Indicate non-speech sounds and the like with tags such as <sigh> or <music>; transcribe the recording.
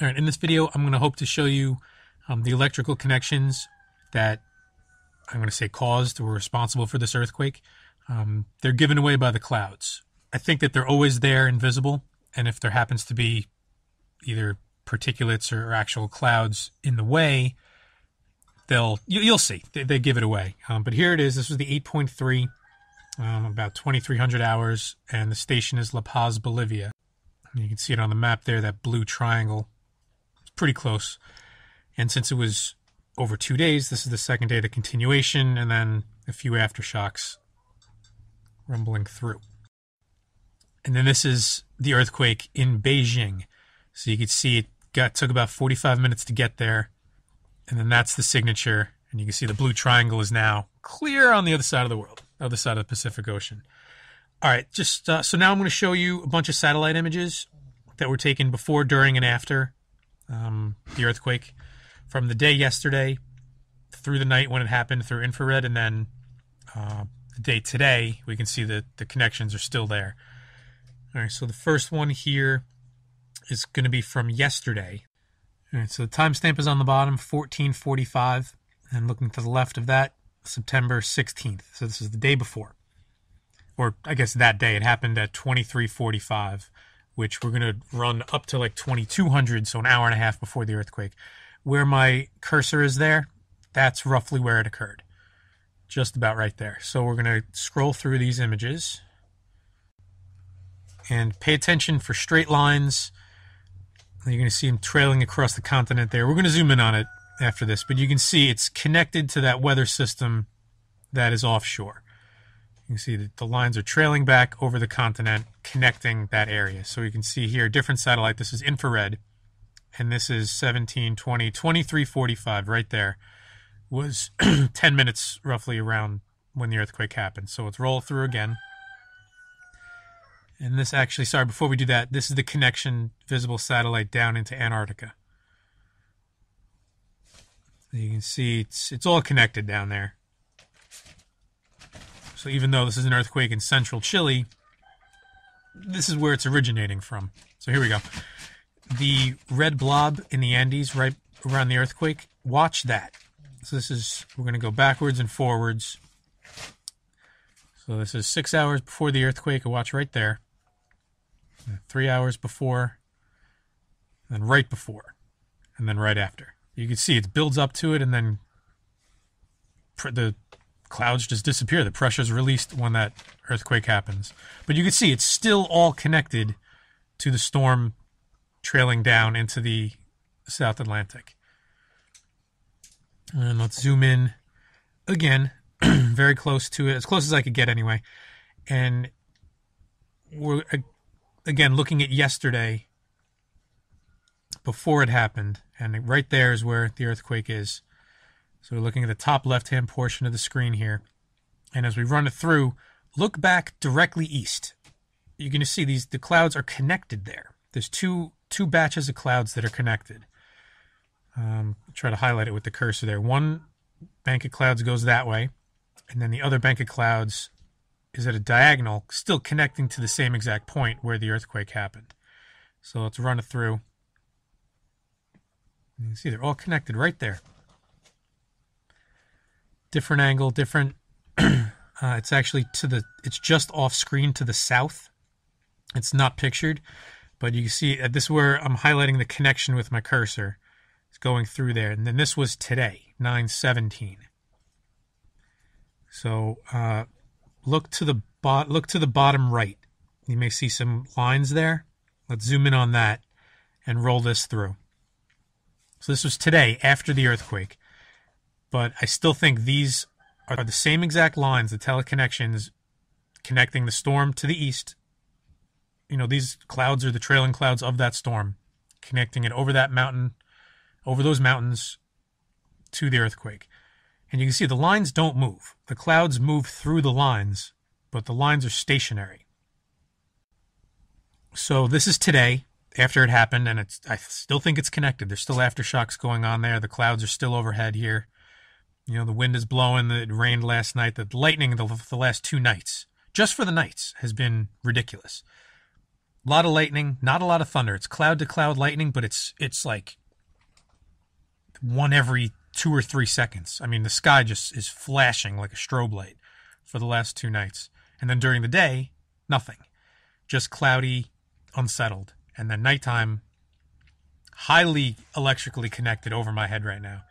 All right, in this video, I'm going to hope to show you um, the electrical connections that I'm going to say caused or responsible for this earthquake. Um, they're given away by the clouds. I think that they're always there invisible, and if there happens to be either particulates or actual clouds in the way, they'll you, will see they, they, give it away. Um, but here it is. This was the 8.3, um, about 2,300 hours, and the station is La Paz, Bolivia. You can see it on the map there, that blue triangle. Pretty close. And since it was over two days, this is the second day of the continuation, and then a few aftershocks rumbling through. And then this is the earthquake in Beijing. So you can see it got took about 45 minutes to get there. And then that's the signature. And you can see the blue triangle is now clear on the other side of the world, other side of the Pacific Ocean. All right, just uh, so now I'm going to show you a bunch of satellite images that were taken before, during, and after um, the earthquake from the day yesterday through the night when it happened through infrared, and then uh, the day today. We can see that the connections are still there. All right, so the first one here is going to be from yesterday. All right, so the timestamp is on the bottom, 1445, and looking to the left of that, September 16th. So this is the day before or I guess that day it happened at 2345, which we're going to run up to like 2200, so an hour and a half before the earthquake. Where my cursor is there, that's roughly where it occurred. Just about right there. So we're going to scroll through these images and pay attention for straight lines. You're going to see them trailing across the continent there. We're going to zoom in on it after this, but you can see it's connected to that weather system that is offshore. You can see that the lines are trailing back over the continent, connecting that area. So you can see here, different satellite. This is infrared, and this is 17, 20, 2345 right there. Was <clears throat> 10 minutes roughly around when the earthquake happened. So let's roll through again. And this actually, sorry, before we do that, this is the connection visible satellite down into Antarctica. You can see it's it's all connected down there. So even though this is an earthquake in central Chile, this is where it's originating from. So here we go. The red blob in the Andes right around the earthquake, watch that. So this is, we're going to go backwards and forwards. So this is six hours before the earthquake. Watch right there. Three hours before, then right before, and then right after. You can see it builds up to it, and then the clouds just disappear. The pressure is released when that earthquake happens. But you can see it's still all connected to the storm trailing down into the South Atlantic. And let's zoom in again, <clears throat> very close to it, as close as I could get anyway. And we're again looking at yesterday before it happened, and right there is where the earthquake is. So we're looking at the top left-hand portion of the screen here. And as we run it through, look back directly east. You're going to see these the clouds are connected there. There's two two batches of clouds that are connected. Um, try to highlight it with the cursor there. One bank of clouds goes that way, and then the other bank of clouds is at a diagonal, still connecting to the same exact point where the earthquake happened. So let's run it through. You can see they're all connected right there different angle, different. <clears throat> uh, it's actually to the. It's just off screen to the south. It's not pictured, but you can see uh, this where I'm highlighting the connection with my cursor. It's going through there, and then this was today, 917. So uh, look to the bot. Look to the bottom right. You may see some lines there. Let's zoom in on that and roll this through. So this was today after the earthquake but I still think these are the same exact lines, the teleconnections connecting the storm to the east. You know, these clouds are the trailing clouds of that storm, connecting it over that mountain, over those mountains to the earthquake. And you can see the lines don't move. The clouds move through the lines, but the lines are stationary. So this is today after it happened, and it's I still think it's connected. There's still aftershocks going on there. The clouds are still overhead here. You know, the wind is blowing. It rained last night. The lightning the, the last two nights, just for the nights, has been ridiculous. A lot of lightning, not a lot of thunder. It's cloud to cloud lightning, but it's it's like one every two or three seconds. I mean, the sky just is flashing like a strobe light for the last two nights. And then during the day, nothing. Just cloudy, unsettled. And then nighttime, highly electrically connected over my head right now.